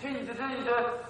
チェンジチェ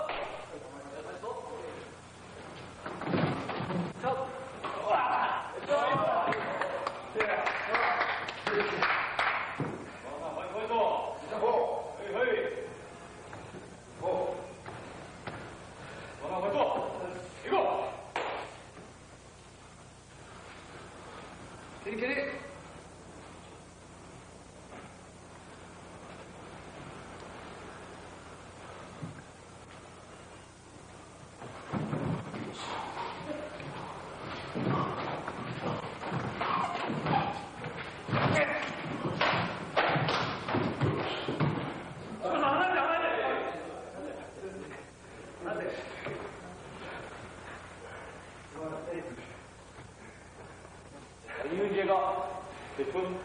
Didn't get it? Thank you. Bienvenido. Diez minutos.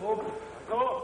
hope, go